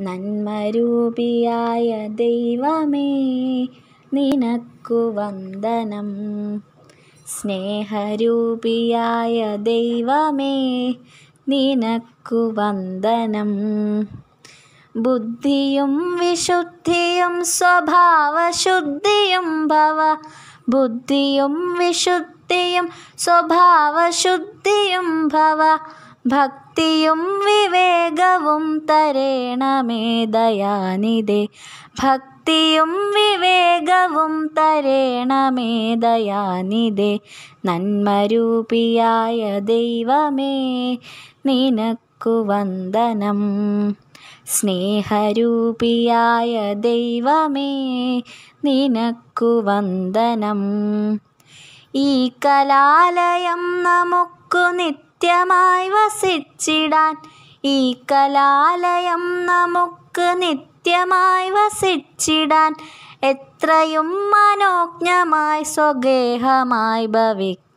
നന്മരൂപിയായ ദൈവമേ നിനക്കു വന്ദനം. സ്നേഹരൂപിയായ ദൈവമേ നിനക്കു വന്ദനം. ബുദ്ധിയും വിശുദ്ധിയും സ്വഭാവശുദ്ധിയും ഭവ ബുദ്ധിയും വിശുദ്ധിയും സ്വഭാവശുദ്ധിയും ഭവ ഭക്തിയും വിവേകവും തരേണമേ ദയാനിധേ. ഭക്തിയും വിവേകവും തരേണമേ ദയാനിധേ. നന്മരൂപിയായ ദൈവമേ നിനക്കു വന്ദനം. സ്നേഹരൂപിയായ ദൈവമേ നിനക്കു വന്ദനം. ഈ കലാലയം നമുക്കു നിത്യമായി വസിച്ചിടാൻ ഈ കലാലയം നമുക്ക് നിത്യമായി വസിച്ചിടാൻ എത്രയും മനോജ്ഞമായി സ്വഗേഹമായി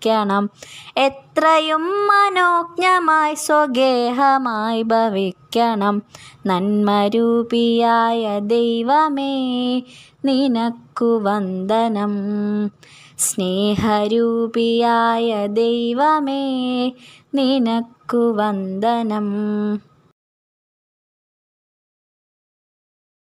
ഭവിക്കണം എത്രയും മനോജ്ഞമായി സ്വഗേഹമായി ഭവിക്കണം. നന്മരൂപിയായ ദൈവമേ നിനക്കു വന്ദനം. സ്നേഹരൂപിയായ ദൈവമേ നിനക്കു വന്ദനം.